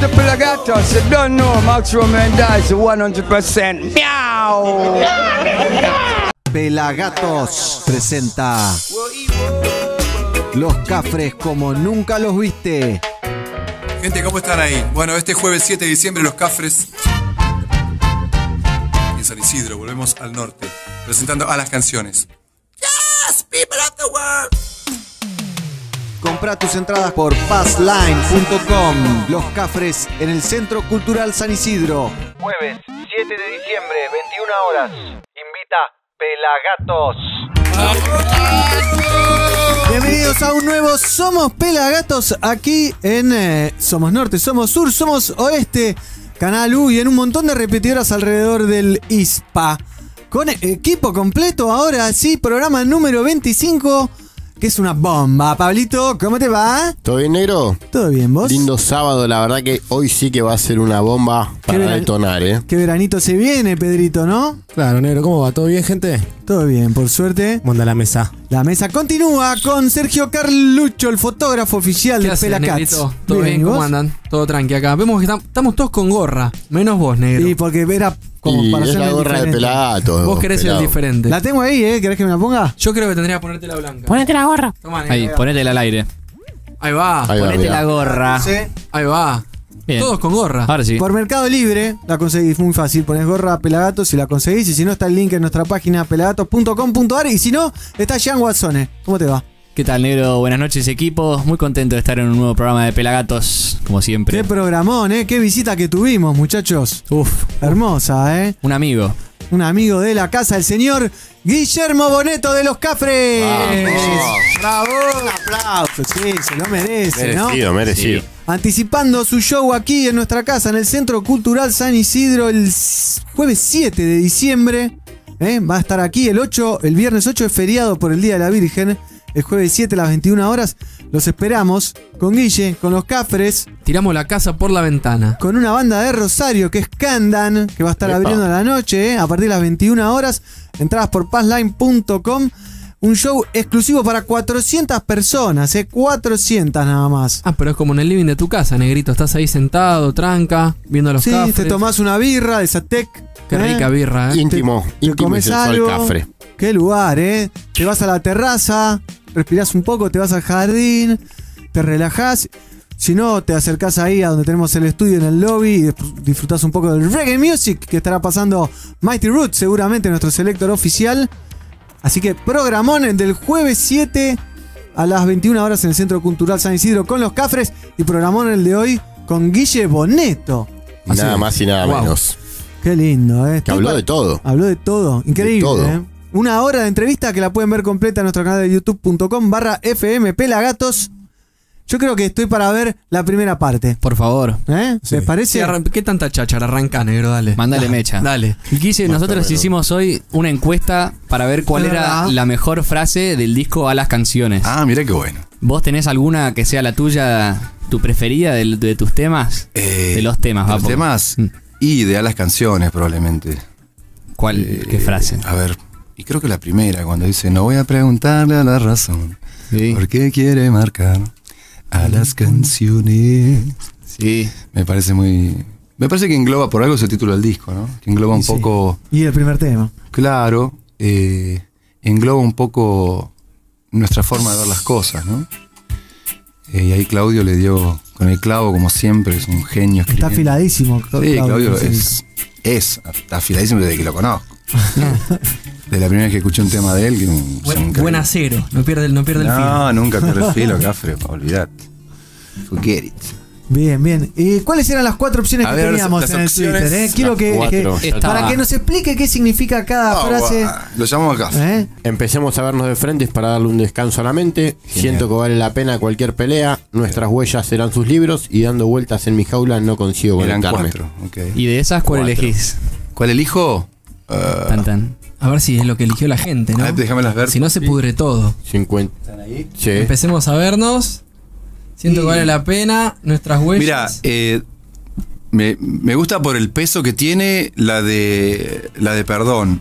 To Pelagatos, you don't know Max Roman dies 100%. Meow! Pelagatos presenta Los Cafres como nunca los viste. Gente, ¿cómo están ahí? Bueno, este jueves 7 de diciembre los Cafres en San Isidro, volvemos al norte, presentando a las canciones. Yes, people of the world. Compra tus entradas por passline.com. Los Cafres en el Centro Cultural San Isidro. Jueves 7 de diciembre, 21 horas. Invita Pelagatos. Bienvenidos a un nuevo Somos Pelagatos aquí en eh, Somos Norte, Somos Sur, Somos Oeste, Canal U y en un montón de repetidoras alrededor del ISPA. Con equipo completo ahora sí, programa número 25, que es una bomba. Pablito, ¿cómo te va? ¿Todo bien, negro? ¿Todo bien, vos? Lindo sábado, la verdad que hoy sí que va a ser una bomba para detonar, ¿eh? Qué veranito se viene, Pedrito, ¿no? Claro, negro, ¿cómo va? ¿Todo bien, gente? Todo bien, por suerte. ¿Cómo anda la mesa? La mesa continúa con Sergio Carlucho, el fotógrafo oficial ¿Qué de Pelacats. ¿Todo bien? ¿y ¿Cómo vos? andan? Todo tranqui acá. Vemos que tam- estamos todos con gorra, menos vos, negro. Sí, porque era como y para es ser la gorra de diferente. vos querés ser el pelado. diferente. La tengo ahí, ¿eh? ¿Querés que me la ponga? Yo creo que tendría que ponerte la blanca. Ponete la gorra. Toma, negro. Ahí, ponétela al aire. Ahí va. Ahí va, Ponete mirá. la gorra. Sí. Ahí va. Bien. Todos con gorra. Ahora sí. Por Mercado Libre la conseguís muy fácil. Ponés gorra Pelagatos y la conseguís. Y si no, está el link en nuestra página pelagatos.com.ar. Y si no, está Jean Watsone. ¿Cómo te va? ¿Qué tal, negro? Buenas noches, equipo. Muy contento de estar en un nuevo programa de Pelagatos, como siempre. Qué programón, ¿eh? Qué visita que tuvimos, muchachos. Uf, Hermosa, ¿eh? un amigo. Un amigo de la casa, el señor Guillermo Boneto de los Cafres. ¡Bravo! Un aplauso, sí, se lo merece, ¿no? Merecido, merecido. Sí. Anticipando su show aquí en nuestra casa, en el Centro Cultural San Isidro, el jueves 7 de diciembre. ¿eh? Va a estar aquí el 8, el viernes 8 es feriado por el Día de la Virgen. El jueves 7 a las 21 horas. Los esperamos con Guille, con los Cafres, Tiramos la casa por la ventana. con una banda de Rosario que es Candan, que va a estar Epa. abriendo a la noche, ¿eh? a partir de las 21 horas. Entradas por passline.com. Un show exclusivo para 400 personas, ¿eh? 400 nada más. Ah, pero es como en el living de tu casa, negrito. Estás ahí sentado, tranca, viendo a los Sí, cafres. te tomás una birra de Satec. Qué ¿eh? rica birra, ¿eh? Íntimo, Te íntimo y comes sensual algo. cafre. Qué lugar, ¿eh? Te vas a la terraza, respirás un poco, te vas al jardín, te relajás. Si no, te acercás ahí a donde tenemos el estudio en el lobby y disfr- disfrutás un poco del reggae music que estará pasando Mighty Root, seguramente nuestro selector oficial. Así que programón del jueves 7 a las 21 horas en el Centro Cultural San Isidro con los Cafres y programón el de hoy con Guille Boneto. Nada más y nada Wow. menos. Qué lindo, ¿eh? Que habló de todo. Habló de todo. Increíble, De todo. ¿eh? Una hora de entrevista que la pueden ver completa en nuestro canal de youtube.com barra FM Pelagatos. Yo creo que estoy para ver la primera parte. Por favor. ¿Eh? Sí. ¿Les parece? Sí, ¿Qué tanta cháchara? Arranca, negro, dale. Mándale mecha. Dale. Guille, nosotros hicimos hoy una encuesta para ver cuál era la mejor frase del disco a las canciones. Ah, mira qué bueno. ¿Vos tenés alguna que sea la tuya, tu preferida de, tus temas? Eh, de los temas, de va Los por- temas Mm. y de a las canciones, probablemente. ¿Cuál? Eh, ¿Qué frase? A ver, y creo que la primera, cuando dice, no voy a preguntarle a la razón. Sí. ¿Por qué quiere marcar a las canciones? Sí. Me parece muy... Me parece que engloba, por algo ese título del disco, ¿no? Que engloba un sí. poco... Y el primer tema. Claro, eh, engloba un poco nuestra forma de ver las cosas, ¿no? Eh, y ahí Claudio le dio con el clavo, como siempre, es un genio. Está afiladísimo. Sí, Claudio sí. es, es, está afiladísimo desde que lo conozco. de la primera vez que escuché un tema de él, que un, Buen, acero. No pierde, el- no pierde el filo. No, nunca pierde el filo, Cafre, olvidate. Forget it. Bien, bien. ¿Y cuáles eran las cuatro opciones A que ver, teníamos las en el opciones, Twitter? eh? Quiero que, cuatro. que- Estaba- para que nos explique qué significa cada Ah, frase. guau, Lo llamamos Cafre. ¿eh? Empecemos a vernos de frente para darle un descanso a la mente. Siento que vale la pena cualquier pelea. Nuestras huellas serán sus libros. Y dando vueltas en mi jaula no consigo Eran conectarme. cuatro. ¿Y de esas cuál Cuatro. elegís? ¿Cuál elijo? Ah, Tan, tan. A ver si es lo que eligió la gente, ¿no? déjamelas ver. Si no se pudre todo. 50. Sí. Empecemos a vernos. Siento que vale la pena. Nuestras huellas. Mira, eh, me, me gusta por el peso que tiene la de la de perdón,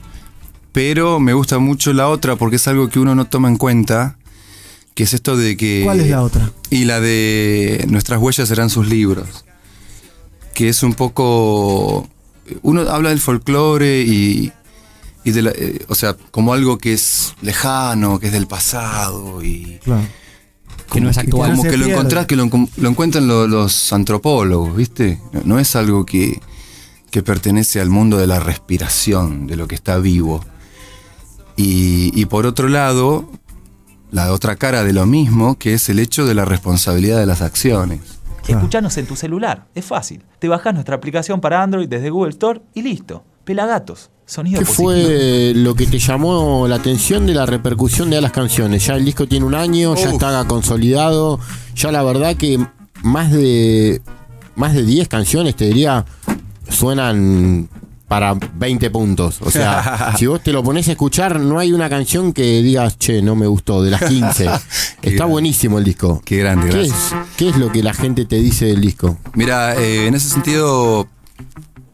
pero me gusta mucho la otra porque es algo que uno no toma en cuenta, que es esto de que ¿Cuál es la otra? y la de nuestras huellas serán sus libros. que es un poco. Uno habla del folclore y. y de la- eh, o sea, como algo que es lejano, que es del pasado y. Claro. Que no es actual. Como que lo encontrás, que lo, lo encuentran lo- los antropólogos, ¿viste? No, no es algo que, que pertenece al mundo de la respiración, de lo que está vivo. Y, y por otro lado, la otra cara de lo mismo, que es el hecho de la responsabilidad de las acciones. Claro. Escuchanos en tu celular, es fácil. Te bajas nuestra aplicación para Android desde Google Store y listo. Pelagatos, sonido ¿Qué positivo. fue lo que te llamó la atención de la repercusión de las canciones? Ya el disco tiene un año, ya está consolidado. Ya la verdad que más de más de 10 canciones, te diría, suenan para 20 puntos. O sea, si vos te lo pones a escuchar, no hay una canción que digas, che, no me gustó, de las 15. Qué está buenísimo el disco. Qué grande, ¿Qué es. ¿Qué es lo que la gente te dice del disco? Mira, eh, en ese sentido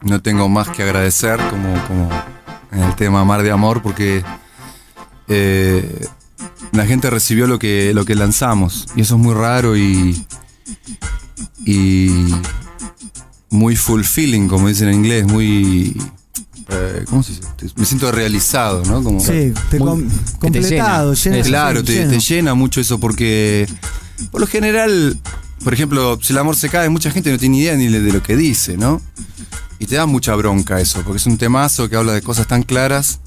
no tengo más que agradecer como, como en el tema Mar de Amor porque eh, la gente recibió lo que, lo que lanzamos y eso es muy raro y, y muy fulfilling, como dicen en inglés, muy... eh, ¿Cómo se dice? Me siento realizado, ¿no? Como, Sí, te Muy- com- que te completado, llena. llena. Claro, te, te llena mucho eso porque, por lo general, por ejemplo, si el amor se cae, mucha gente no tiene idea ni de lo que dice, ¿no? Y te da mucha bronca eso, porque es un temazo que habla de cosas tan claras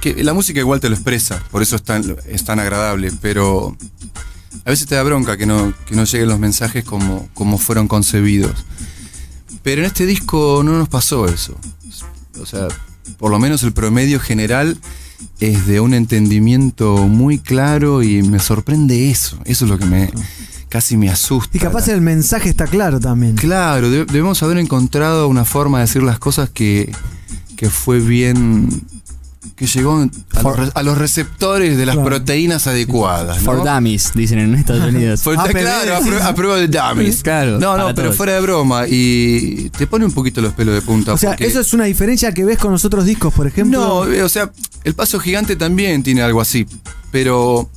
que la música igual te lo expresa, por eso es tan, es tan agradable, pero a veces te da bronca que no, que no lleguen los mensajes como, como fueron concebidos. Pero en este disco no nos pasó eso. O sea, por lo menos el promedio general es de un entendimiento muy claro y me sorprende eso. Eso es lo que me casi me asusta. Y capaz el mensaje está claro también. Claro, de- debemos haber encontrado una forma de decir las cosas que, que fue bien. que llegó a, los, re- a los receptores de las Claro. proteínas adecuadas. ¿no? For dummies, dicen en Estados Unidos. Fue- APB, claro, a, prueba, a prueba de dummies. Claro, No, no, pero todos. fuera de broma. Y te pone un poquito los pelos de punta. O sea, porque- eso es una diferencia que ves con los otros discos, por ejemplo. No, eh, o sea, El Paso Gigante también tiene algo así. Pero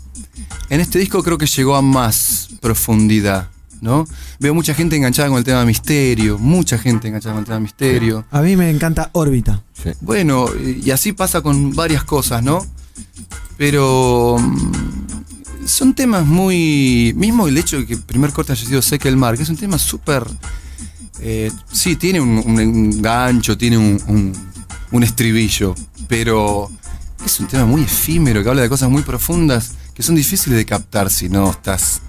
en este disco creo que llegó a más profundidad, ¿no? Veo mucha gente enganchada con el tema misterio. Mucha gente enganchada con el tema misterio. A mí me encanta Órbita. Bueno, y así pasa con varias cosas, ¿no? Pero mm, son temas muy... Mismo el hecho de que el primer corte haya sido Seca el Mar, que es un tema súper... eh, sí, tiene un, un- un gancho, tiene un, un- un estribillo, pero es un tema muy efímero, que habla de cosas muy profundas, que son difíciles de captar si no estás...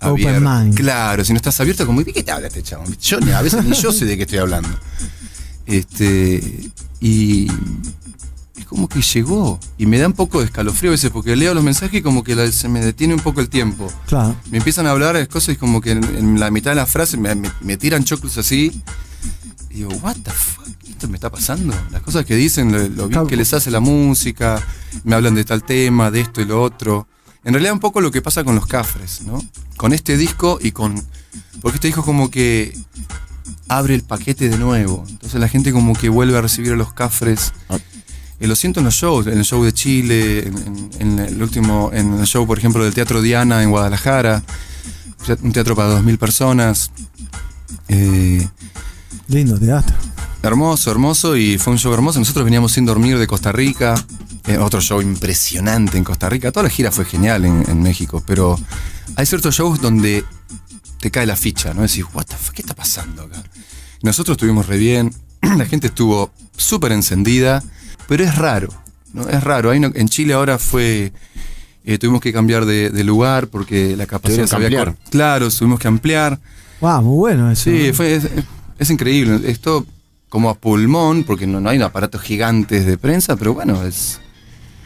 Open abierto. mind. Claro, si no estás abierto, como, ¿de qué te habla este chabón? Yo a veces ni yo sé de qué estoy hablando. Este, y es como que llegó. Y me da un poco de escalofrío a veces porque leo los mensajes y como que la- se me detiene un poco el tiempo. Claro. Me empiezan a hablar de cosas y como que en, en la mitad de la frase me, me- me tiran choclos así. Y digo, what the fuck, esto me está pasando. Las cosas que dicen, lo, lo bien que les hace la música, me hablan de tal tema, de esto y lo otro. En realidad un poco lo que pasa con los cafres, ¿no? Con este disco y con... Porque este disco como que abre el paquete de nuevo. Entonces la gente como que vuelve a recibir a los cafres. Y lo siento en los shows, en el show de Chile, en, en- en el último, en el show, por ejemplo, del Teatro Diana en Guadalajara, un teatro para 2.000 personas. Eh, Lindo teatro. Hermoso, hermoso, y fue un show hermoso. Nosotros veníamos sin dormir de Costa Rica, eh, otro show impresionante en Costa Rica. Toda la gira fue genial en, en México, pero hay ciertos shows donde te cae la ficha, ¿no? Decís, what the fuck, ¿qué está pasando acá? Nosotros estuvimos re bien, la gente estuvo súper encendida, pero es raro, ¿no? Es raro. Ahí no- en Chile ahora fue. eh, tuvimos que cambiar de, de lugar porque la capacidad se había Claro, tuvimos que ampliar. Wow, muy bueno eso. Sí, fue, es, es increíble. Esto como a pulmón, porque no, no hay aparatos gigantes de prensa, pero bueno, es.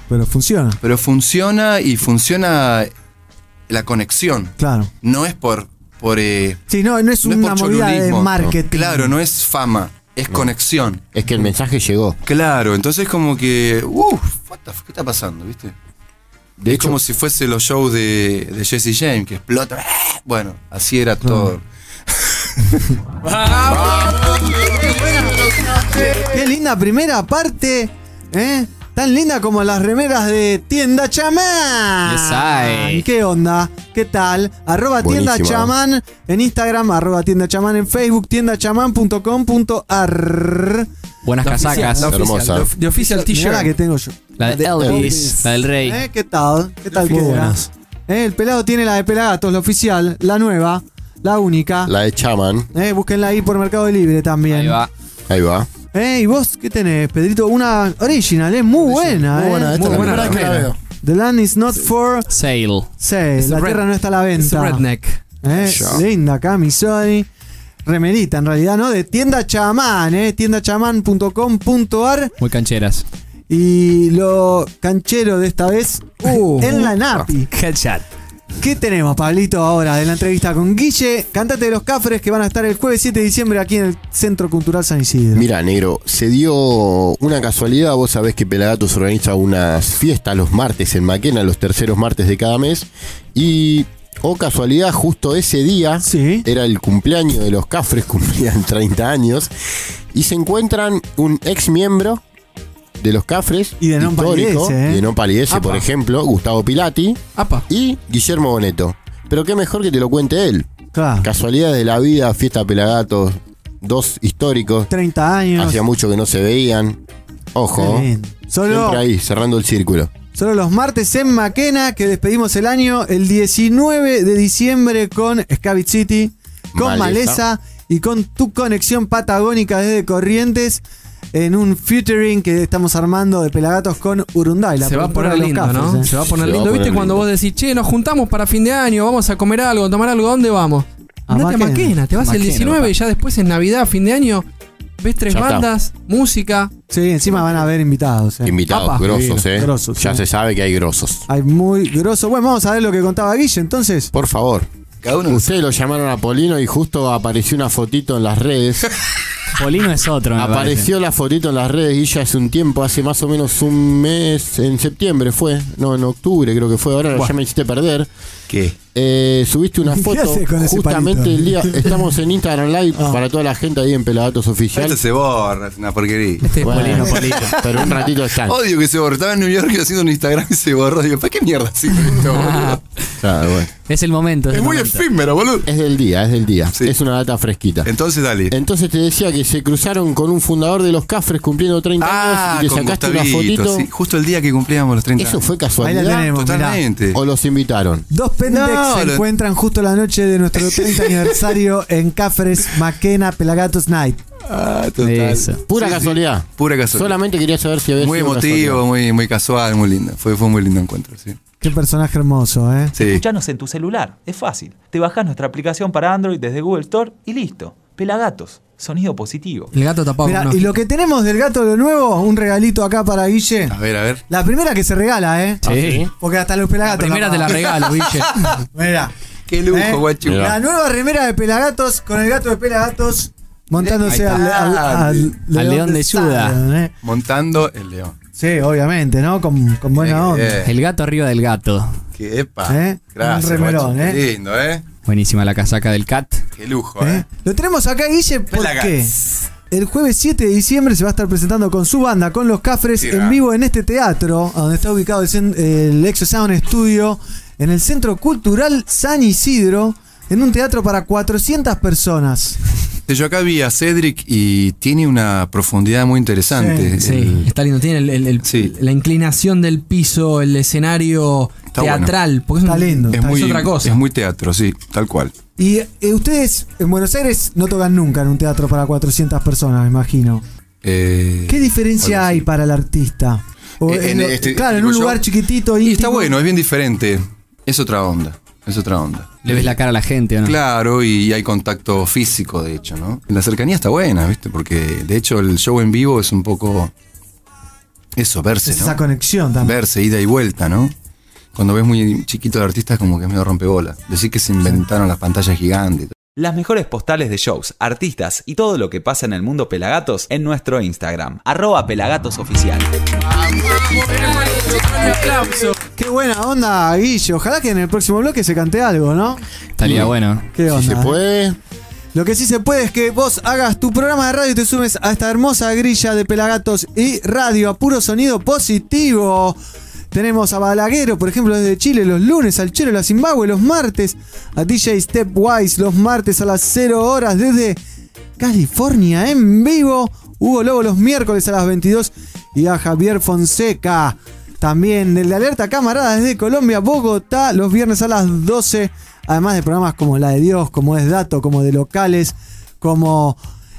Pero funciona. Pero funciona y funciona la conexión. Claro. No es por. por eh, Sí, no, no es no una movida de marketing. Claro, no es fama, es conexión. Es que el mensaje llegó. Claro, entonces como que. Uff, ¿qué está pasando? ¿Viste? De es hecho- como si fuese los shows de, de Jesse James, que explota. Bueno, así era todo. Qué linda primera parte, ¿eh? Tan linda como las remeras de Tienda Chamán. Yes. ¿Qué onda? ¿Qué tal? Arroba Tienda Buenísima. Chamán en Instagram, arroba Tienda Chamán en Facebook, tiendachamán.com.ar. Buenas La oficial, casacas. la oficial, Hermosa. de- De Official Mirá la que T-shirt. tengo yo. La de Elvis, la del rey. ¿Eh? ¿Qué tal? ¿Qué tal Muy queda? buenas. ¿Eh? El pelado tiene la de Pelagatos, la oficial, la nueva, la única. La de Chaman. ¿Eh? Búsquenla ahí por Mercado Libre también. Ahí va. Ahí va. ¿Eh? ¿Y vos qué tenés, Pedrito? Una original, es muy buena, Muy ¿eh? buena, esta Muy es la buena primera vez que la veo. The land is not for Sale. sale. It's La red- tierra no está a la It's a venta. redneck. ¿Eh? Ya. Linda camisoni. Remerita, en realidad, ¿no? De tienda chamán, ¿eh? tiendachamán.com.ar. Muy cancheras. Y lo canchero de esta vez, Uh. en la NAPI. Headshot. ¿Qué tenemos, Pablito, ahora de la entrevista con Guille, cantante de los Cafres, que van a estar el jueves 7 de diciembre aquí en el Centro Cultural San Isidro? Mira, negro, se dio una casualidad. Vos sabés que Pelagatos organiza unas fiestas los martes en Maquena, los terceros martes de cada mes. Y, oh casualidad, justo ese día Sí. era el cumpleaños de los Cafres, cumplían 30 años. Y se encuentran un ex miembro de los Cafres, Y de non palidece, ¿eh? y de non palidece, por ejemplo, Gustavo Pilati Apa. y Guillermo Boneto. Pero qué mejor que te lo cuente él. Claro. Casualidades de la vida, fiesta Pelagatos, dos históricos. 30 años. Hacía mucho que no se veían. Ojo. Lindo. Solo, Siempre ahí, cerrando el círculo. solo los martes en Maquena, que despedimos el año el 19 de diciembre con Scavit City, con Maleza. Maleza. y con tu conexión patagónica desde Corrientes en un featuring que estamos armando de Pelagatos con Urunday. la Se va a poner lindo, ¿no? ¿eh? Se va a poner Se va a lindo. poner ¿Viste cuando vos decís, che, nos juntamos para fin de año, vamos a comer algo, a tomar algo? ¿Dónde vamos? A Andate a Maquena. Te vas el Maquena, 19 papá. y ya después en Navidad, fin de año, ves tres Ya está. bandas, música. Sí, encima van a haber invitados. ¿eh? Invitados grosos, Divino. ¿eh? Grosos, ya sí. se sabe que hay grosos. Hay muy grosso. Bueno, vamos a ver lo que contaba Guille entonces. Por favor. Cada uno. Ustedes lo llamaron a Polino y justo apareció una fotito en las redes. Polino es otro, me parece. apareció la fotito en las redes y ya hace un tiempo, hace más o menos un mes, en septiembre fue, no, en octubre creo que fue, ahora ya me hiciste perder. ¿Qué? Eh, subiste una ¿Qué foto justamente palito? el día, estamos en Instagram Live Ah. para toda la gente ahí en Pelagatos Oficial. Esto se borra, es una porquería. Este es Bueno, Polino, Polino. pero un ratito están. Odio que se borre. Estaba en New York haciendo un Instagram y se borró. Digo, ¿para qué mierda sirve esto? Claro, bueno. Es el momento. Es el muy momento. efímero, boludo. Es del día, es del día. Sí. Es una data fresquita. Entonces dale. Entonces te decía que se cruzaron con un fundador de los Cafres cumpliendo 30 Ah, años y te con sacaste una fotito. sí, justo el día que cumplíamos los 30 ¿Eso fue Ahí la casualidad? tenemos. Totalmente. ¿O los invitaron? Dos pendex No, se lo- encuentran justo la noche de nuestro 30 aniversario en Cafres Maquena Pelagatos Night. Ah, total. Eso. Pura Sí, sí. casualidad. Pura casualidad. Solamente quería saber si había Muy sido emotivo, casualidad. muy, muy casual, muy lindo. Fue, fue un muy lindo encuentro, sí. Qué personaje hermoso, ¿eh? Sí. Escuchanos en tu celular, es fácil. Te bajás nuestra aplicación para Android desde Google Store y listo. Pelagatos, sonido positivo. El gato tapado un y lo que tenemos del gato de lo nuevo, un regalito acá para Guille. A ver, a ver. La primera que se regala, ¿eh? Sí. Porque hasta los La pelagatos. primera te la regalo, Guille. Mira. Qué lujo, ¿Eh? guachu. Mirá. La nueva remera de Pelagatos con el gato de Pelagatos montándose al, está. al- al Al león de Judá. Zion, ¿eh? Montando el león. Sí, obviamente, ¿no? Con, con buena onda. Eh, El gato arriba del gato. Qué epa. ¿Eh? Gracias, Un remerón, guacho. Qué ¿eh? lindo, ¿eh? Buenísima la casaca del cat. Qué lujo, ¿Eh? ¿eh? Lo tenemos acá, Guille, porque el jueves 7 de diciembre se va a estar presentando con su banda, con los Cafres, Sí, en vivo en este teatro, donde está ubicado el, el Exo Sound Studio, en el Centro Cultural San Isidro, en un teatro para 400 personas. Yo acá vi a Cedric y tiene una profundidad muy interesante. Sí, El- Sí, está lindo. Tiene el- el- el- Sí. la inclinación del piso, el escenario Está teatral. Porque es, Está un- lindo. es, está- muy, es otra cosa. es muy teatro, sí, tal cual. Y eh, ustedes en Buenos Aires no tocan nunca en un teatro para 400 personas, me imagino. Eh, ¿Qué diferencia hay para el artista? O Eh, en en lo- este claro, en un lugar chiquitito, Y está bueno, es bien diferente. Es otra onda. Es otra onda. Le ves la cara a la gente, ¿o no? Claro, y hay contacto físico, de hecho, ¿no? La cercanía está buena, ¿viste? Porque de hecho el show en vivo es un poco. Eso, verse, Es ¿no? esa conexión también. Verse, ida y vuelta, ¿no? Cuando ves muy chiquito al artista es como que es medio rompebola. Decir que se inventaron las pantallas gigantes. Las mejores postales de shows, artistas y todo lo que pasa en el mundo Pelagatos en nuestro Instagram, arroba pelagatosoficial. Qué buena onda, Guille. Ojalá que en el próximo bloque se cante algo, ¿no? Estaría bueno. ¿Qué onda? Si se eh? puede, Lo que sí se puede es que vos hagas tu programa de radio y te sumes a esta hermosa grilla de pelagatos y radio a puro sonido positivo. Tenemos a Balaguero, por ejemplo, desde Chile los lunes, al Chelo, la Zimbabue los martes, a DJ Stepwise los martes a las 0 horas desde California en vivo, Hugo Lobo los miércoles a las 22 y a Javier Fonseca. También el de Alerta Camarada desde Colombia, Bogotá, los viernes a las 12. Además de programas como La de Dios, como Es Dato, como de locales, como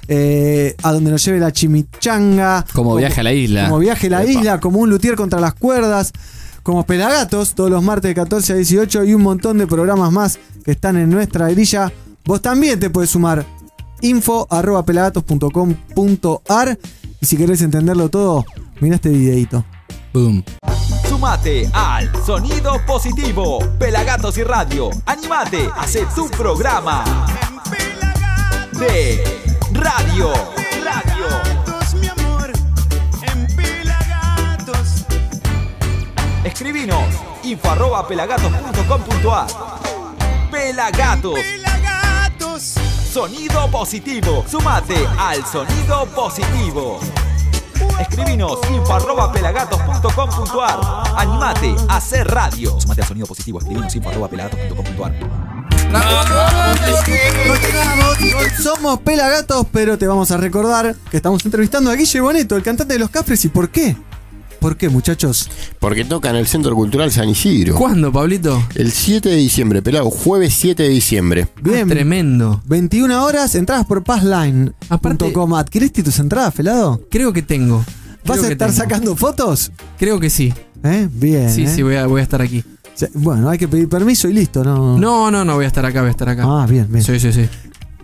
eh, A donde nos lleve la chimichanga. Como Viaje a la Isla. Como Viaje a la Epa. Isla, como Un Luthier contra las cuerdas, como Pelagatos, todos los martes de 14 a 18 y un montón de programas más que están en nuestra grilla. Vos también te puedes sumar info arroba pelagatos.com.ar y si querés entenderlo todo, mira este videito. Boom. Sumate al Sonido Positivo, Pelagatos y Radio. Animate, hace tu programa de radio. Radio. Escribinos info pelagatos.com.ar Pelagatos. Sonido positivo. Sumate al sonido positivo. Escribinos info arroba pelagatos.com.ar Animate a hacer radio. Sumate al sonido positivo. Escribinos info arroba pelagatos.com.ar Somos Pelagatos, pero te vamos a recordar que estamos entrevistando a Guille Boneto, el cantante de los Cafres. ¿Y por qué? ¿Por qué, muchachos? Porque toca en el Centro Cultural San Isidro. ¿Cuándo, Pablito? El 7 de diciembre, pelado. Jueves 7 de diciembre. Bien. Tremendo. 21 horas, entradas por passline.com. ¿Adquiriste tus entradas, pelado? Creo que tengo. ¿Vas Creo a que estar tengo. sacando fotos? Creo que sí. ¿Eh? Bien. Sí, ¿eh? sí, voy a, voy a estar aquí. Bueno, hay que pedir permiso y listo, ¿no? No, no, no, voy a estar acá, voy a estar acá. Ah, bien, bien. Sí, sí, sí.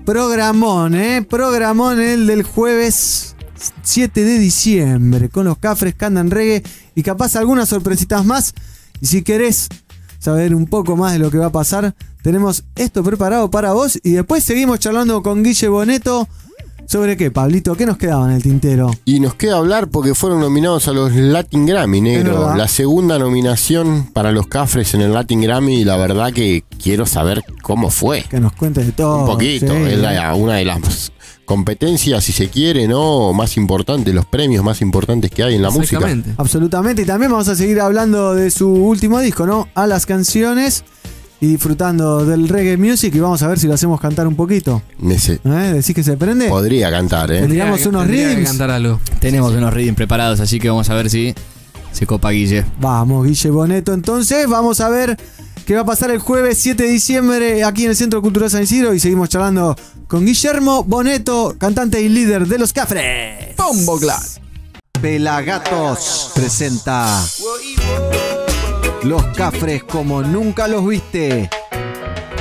Programón, ¿eh? Programón el del jueves 7 de diciembre con los cafres que andan reggae y capaz algunas sorpresitas más. Y si querés saber un poco más de lo que va a pasar, tenemos esto preparado para vos y después seguimos charlando con Guille Boneto. ¿Sobre qué, Pablito? ¿Qué nos quedaba en el tintero? Y nos queda hablar porque fueron nominados a los Latin Grammy, negro. La segunda nominación para los Cafres en el Latin Grammy y la verdad que quiero saber cómo fue. Que nos cuentes de todo. Un poquito, sí. es la- una de las competencias, si se quiere, ¿no? Más importantes, los premios más importantes que hay en la música. Absolutamente. Y también vamos a seguir hablando de su último disco, ¿no? A las canciones y disfrutando del reggae music y vamos a ver si lo hacemos cantar un poquito. Ese- ¿Eh? ¿Decís que se prende? podría cantar, ¿eh? Tendría- Tiramos Tendría que- unos rhythms. cantar algo. Tenemos unos reading preparados, así que vamos a ver si se copa Guille. Vamos, Guille Boneto. Entonces, vamos a ver qué va a pasar el jueves 7 de diciembre aquí en el Centro Cultural San Isidro y seguimos charlando con Guillermo Boneto, cantante y líder de Los Cafres. Bombo Glass. Pelagatos presenta Los Cafres como nunca los viste.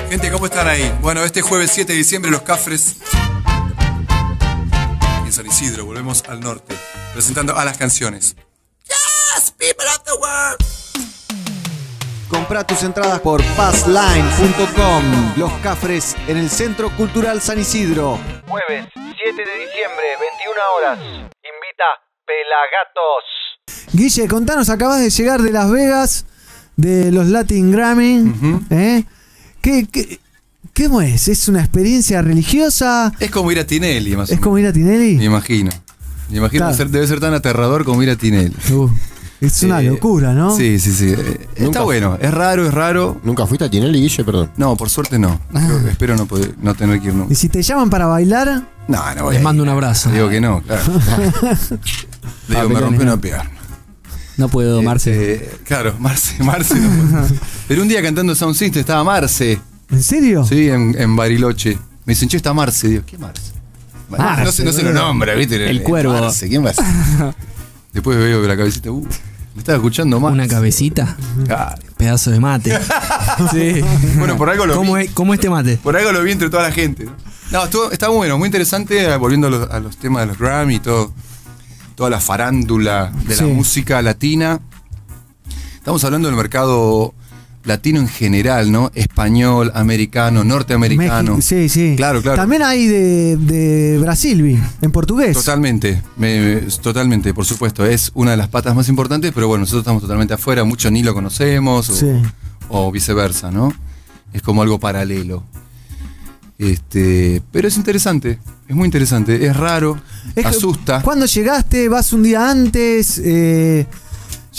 Gente, ¿cómo están ahí? Bueno, este jueves 7 de diciembre los Cafres en San Isidro, volvemos al norte, presentando a las canciones. Compra tus entradas por passline.com. Los Cafres en el Centro Cultural San Isidro. Jueves 7 de diciembre, 21 horas. Invita Pelagatos. Guille, contanos, acabas de llegar de Las Vegas, de los Latin Grammy. ¿eh? ¿Qué, qué, cómo es? ¿Es una experiencia religiosa? Es como ir a Tinelli, más o ¿Es menos. como ir a Me Tinelli? imagino. Me imagino Claro. ser- debe ser tan aterrador como ir a Tinelli. Uh, es una Eh, locura, ¿no? Sí, sí, sí. Eh, Está Nunca- bueno. Es raro, es raro. ¿Nunca fuiste a Tinelli, Guille? Perdón. No, por suerte no. Creo que- espero no, poder- no tener que ir nunca. Y si te llaman para bailar, No, no voy Les a mando un abrazo. Digo que no, claro. Digo, me rompió una pierna. No puedo, Marce. Eh, claro, Marce, Marce. no. Pero un día cantando Sound System estaba Marce. ¿en serio? Sí, en, en Bariloche. Me dicen, che, está Marce. Digo, ¿qué Marce? Marce, no, se, no se lo nombra, ¿viste? El cuervo. Marce, ¿quién va a ser? Después veo que la cabecita, uh, me estaba escuchando más. Una cabecita. Claro. Pedazo de mate. sí. Bueno, por algo lo ¿Cómo, vi. es, ¿Cómo este mate? Por algo lo vi entre toda la gente. No, no estuvo- está bueno, muy interesante, eh, volviendo a los, a los temas de los Grammy y todo, toda la farándula de Sí. la música latina. Estamos hablando del mercado latino en general, ¿no? Español, americano, norteamericano. México, sí, sí. Claro, claro. También hay de, de Brasil, vi, en portugués. Totalmente, me- totalmente, por supuesto. Es una de las patas más importantes, pero bueno, nosotros estamos totalmente afuera, muchos ni lo conocemos o, Sí. o viceversa, ¿no? Es como algo paralelo. Este, pero es interesante, es muy interesante, es raro, Es asusta. ¿Cuándo llegaste? ¿Vas un día antes? Eh,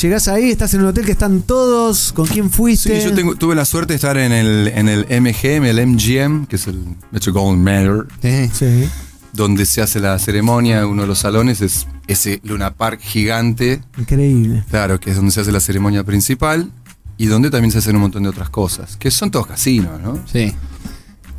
¿Llegás ahí? ¿Estás en un hotel que están todos? ¿Con quién Sí, fuiste? yo tengo- tuve la suerte de estar en el, en el MGM, el MGM, que es el Metro Golden Matter, Sí. donde se hace la ceremonia. Uno de los salones es ese Luna Park gigante, Increíble. claro, que es donde se hace la ceremonia principal y donde también se hacen un montón de otras cosas, que son todos casinos, ¿no? Sí.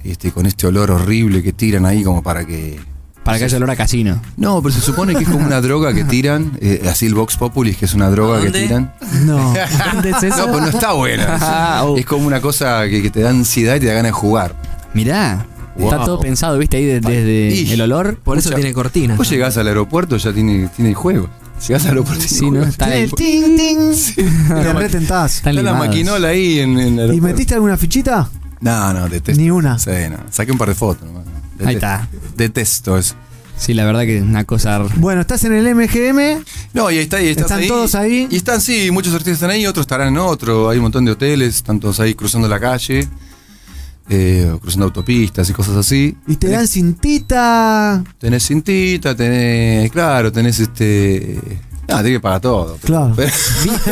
Este, con este olor horrible que tiran ahí como para que... Para que haya olor a casino. No, pero se supone que es como una droga que tiran, eh, así el Vox Populis, que es una droga que tiran. No. ¿Dónde es No, pues no está buena. Oh. Es como una cosa que, que te da ansiedad y te da ganas de jugar. Mirá. Wow. Está todo pensado, viste, ahí de- desde Y- el olor. Por eso tiene cortina. Vos llegás al aeropuerto, ya tiene, tiene juego. Llegás al aeropuerto y Sí, ¿no? Está el ting, ting. Te retentás. Está la maquinola ahí en, en el ¿Y aeropuerto. metiste alguna fichita? No, no, detesto. Ni una. Sí, no. Saqué un par de fotos. Detesto. Ahí está. Detesto eso. Sí, la verdad que es una cosa. Bueno, estás en el MGM. No, y ahí está, y estás ¿Están ahí. todos ahí? Y están, sí, muchos artistas están ahí, otros estarán en otro. Hay un montón de hoteles, están todos ahí cruzando la calle, eh, cruzando autopistas y cosas así. Y te dan cintita. Tenés cintita, tenés, claro, tenés este... No, tenés que pagar todo. Claro. Pero-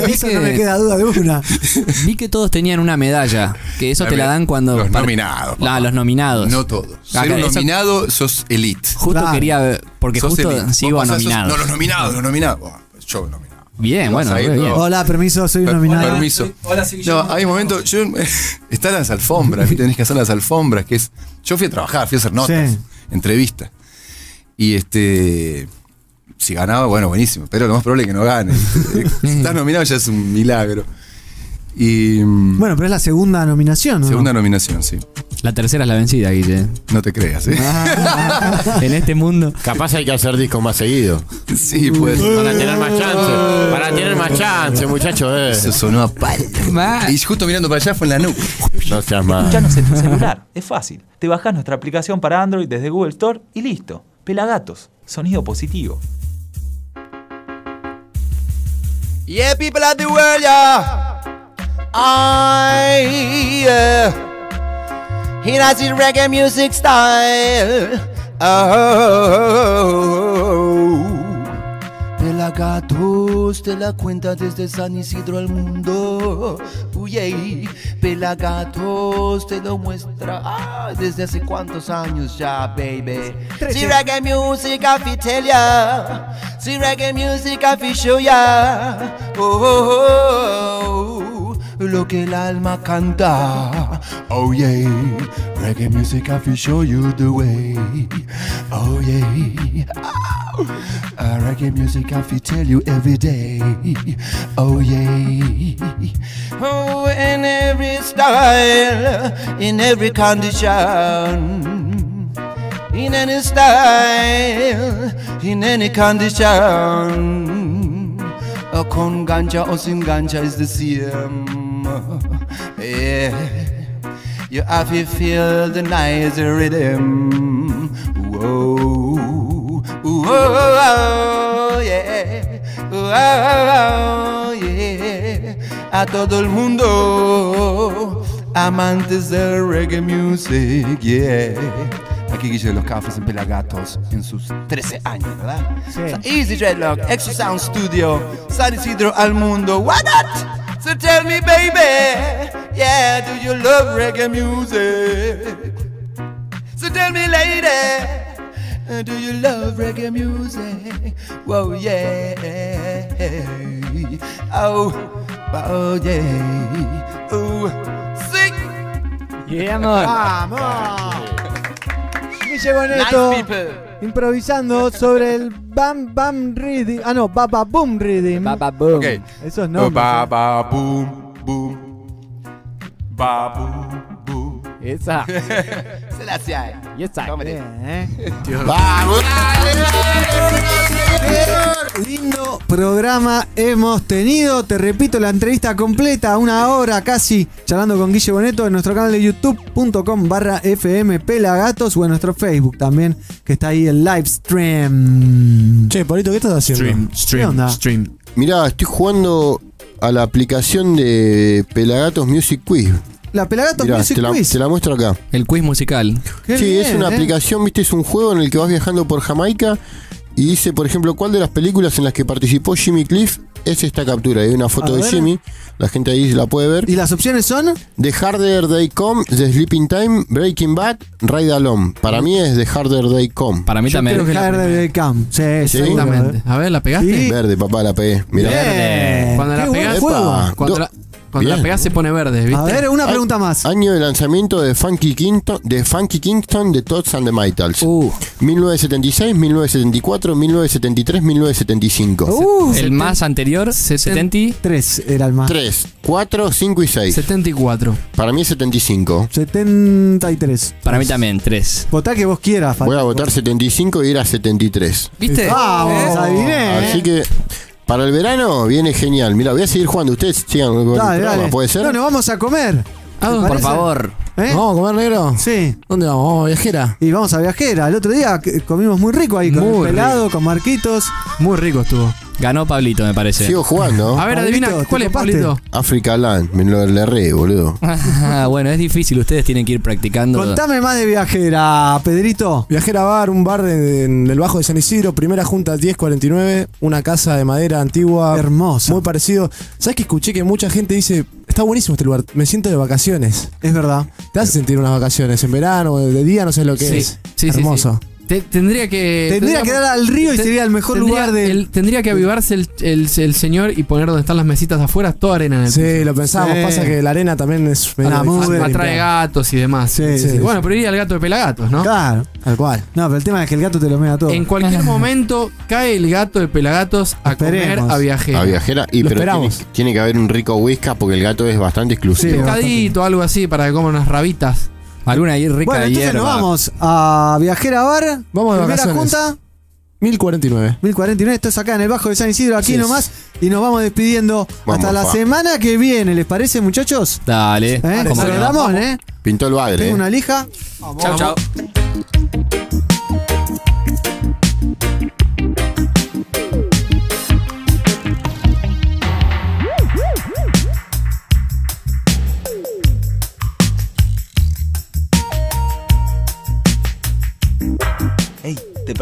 Vi Eso que- no me queda duda alguna. Vi que todos tenían una medalla. Que eso te la dan cuando. Los nominados, Ah, papá. los nominados. no todos. Ser un eso- nominado, sos elite. Justo Claro. quería ver. Porque Sos justo elite. sigo a sos- nominados. No, los nominados, los nominados. Yo nominado. Bien, bueno, ahí, bien. Hola, permiso, soy un nominado. Permiso. Hola, soy No, hay momentos. Yo, están las alfombras, tenés que hacer las alfombras, que es. Yo fui a trabajar, fui a hacer notas, Sí. entrevistas. Y este. Si ganaba, bueno, buenísimo. Pero lo más probable es que no gane. si estás nominado ya es un milagro. Y. mm, Bueno, pero es la segunda nominación, ¿no? segunda nominación, sí. La tercera es la vencida, Guille. No te creas, ¿eh? en este mundo. Capaz hay que hacer discos más seguidos. Sí, pues. Para tener más chance. Para tener más chance, muchacho, eh. Eso sonó a palo. Y justo mirando para allá fue en la nuca. No seas más. Escuchanos en tu celular, es fácil. Te bajás nuestra aplicación para Android desde Google Store y listo. Pelagatos, sonido positivo. Yeah, people of the world, yeah. I, yeah. In a reggae music style. Oh. Pelagatos te la cuenta desde San Isidro al mundo. Uy, ey. Pelagatos te lo muestra ah, desde hace cuántos años ya, baby. Si reggae music I tell ya. Si reggae music I show ya. Oh, oh, oh, lo que el alma canta. Oh yeah, reggae music I show you the way. Oh yeah. Uh, reggae music I fi tell you every day. Oh yeah. Oh, in every style, in every condition, in any style, in any condition. Uh, con ganja or sin ganja is the same. Yeah. You have to feel the nice rhythm. Whoa, yeah, yeah. A todo el mundo, amantes del reggae music, yeah. Aquí Guille de los Cafres en Pelagatos en sus 13 años, ¿verdad? Sí. So, Easy Dreadlock, Extra Sound Studio, San Isidro al mundo, what not? So tell me, baby, yeah, do you love reggae music? So tell me, lady, do you love reggae music? Whoa, yeah. Oh, oh, yeah. Oh, sing. Yeah, amor. ¡Vamos! Guille Boneto Nice people. improvisando sobre el Bam Bam Rhythm. Ah, no, Baba Boom Rhythm. Ba, ba, boom. Ok. Esos Oh, nombres. ba, ba, boom, boom. Ba, boom. Esa. Se la hace. Y esa. ¡Vamos! Lindo programa hemos tenido. Te repito, la entrevista completa, una hora casi, charlando con Guille Boneto en nuestro canal de youtube.com barra FM Pelagatos o en nuestro Facebook también, que está ahí el live stream. Che, Polito, ¿qué estás haciendo? Stream, ¿Qué stream, onda? stream. Mirá, estoy jugando a la aplicación de Pelagatos Music Quiz. La Pelagatos Mirá, Music te la, Quiz. te la muestro acá. El quiz musical. Qué sí, es una ¿eh? aplicación, viste, es un juego en el que vas viajando por Jamaica y dice, por ejemplo, cuál de las películas en las que participó Jimmy Cliff es esta captura. Hay una foto A de ver. Jimmy, la gente ahí la puede ver. ¿Y las opciones son? The Harder They Come, The Sleeping Time, Breaking Bad, Ride Alone. Para mí es The Harder They Come. Para mí Yo también. creo que la Harder de Camp. Sí, Exactamente. A ver, ¿la pegaste? Sí. Verde, papá, la pegué. Mirá. Bien. Cuando la Qué. Epa. Cuando, la, cuando la pegás se pone verde, ¿viste? A ver, una Ah, pregunta más. Año de lanzamiento de Funky Kingston, de Funky Kingston de Tots and the Maytals. Uh, 1976, 1974, 1973, 1975. Uh, El más anterior, 70. tres era el más. 3, 4, 5 y 6. 74. Para mí es 75. 73. Para mí también, 3. Votá que vos quieras. Voy a votar 75 y ir a 73. ¿Viste? Vamos, adiviné. ¿eh? Así que para el verano viene genial. Mira, voy a seguir jugando. Ustedes sigan con el Dale, programa, dale. ¿puede ser? No, nos vamos a comer. Ah, ¿Te Por favor. ¿Eh? ¿Vamos a comer negro? Sí. ¿Dónde vamos? ¿Vamos a viajera? Y vamos a viajera. El otro día comimos muy rico ahí con Muy el pelado, con Marquitos. Muy rico estuvo. Ganó Pablito, me parece. Sigo jugando. A ver, Pablito, adivina, ¿te ¿cuál es, copaste? Pablito? Africa Land. Me lo erré, boludo. Bueno, es difícil. Ustedes tienen que ir practicando. Contame más de viajera, Pedrito. Viajera Bar, un bar de- en el Bajo de San Isidro, primera junta 1049, una casa de madera antigua. Hermosa. Muy parecido. ¿Sabes que escuché que mucha gente dice, está buenísimo este lugar, me siento de vacaciones? Es verdad. Te hace sentir unas vacaciones en verano, de día, no sé lo que Sí, es. sí, sí, Hermoso. Te- tendría que. Tendría que dar al río y te- sería el mejor tendría- lugar de. el- tendría que avivarse el, el- el señor y poner donde están las mesitas afuera toda arena en el piso. Sí, lo pensábamos. Sí. pasa que la arena también es Ah, bien. Atrae gatos y demás. Sí, sí, bueno, pero iría al gato de Pelagatos, ¿no? Claro. Tal cual. No, pero el tema es que el gato te lo mea todo. En cualquier momento cae el gato de Pelagatos a Esperemos. comer a viajera. A viajera. Y Lo pero tiene, esperamos. tiene que haber un rico whisky porque el gato es bastante exclusivo. Sí, Pescadito, algo así, para que coma unas rabitas. Alguna ahí rica Bueno, de entonces hierba. nos vamos a Viajera Bar. Vamos de Primera vacaciones. junta, 1049. 1049. Esto es acá en el Bajo de San Isidro, aquí Así es. nomás. Y nos vamos despidiendo Vamos, hasta la pa. semana que viene. ¿Les parece, muchachos? Dale. ¿Eh? ¿Cómo que no? ¿eh? Pintó el bagre. Tengo eh. una lija. Chau, chau.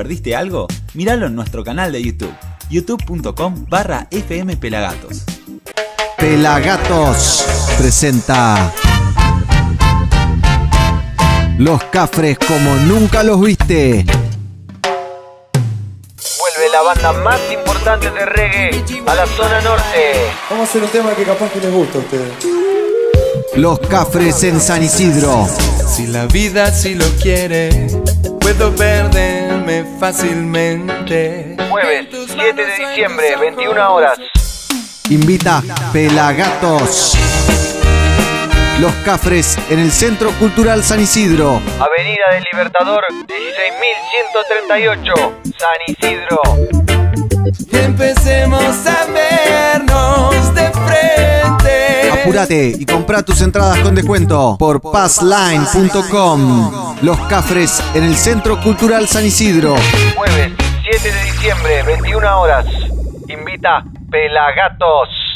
Perdiste algo? Míralo en nuestro canal de YouTube, youtube.com barra fmpelagatos. Pelagatos presenta Los cafres como nunca los viste. Vuelve la banda más importante de reggae a la zona norte. Vamos a hacer un tema que capaz que les gusta a ustedes. Los cafres en San Isidro. Si la vida sí lo quiere, puedo perderme fácilmente. Jueves 7 de diciembre, 21 horas. Invita Pelagatos. Los cafres en el Centro Cultural San Isidro. Avenida del Libertador 16138, San Isidro. Empecemos a vernos de frente. Apúrate y compra tus entradas con descuento por passline.com. Los cafres en el Centro Cultural San Isidro. Jueves 7 de diciembre, 21 horas. Invita Pelagatos.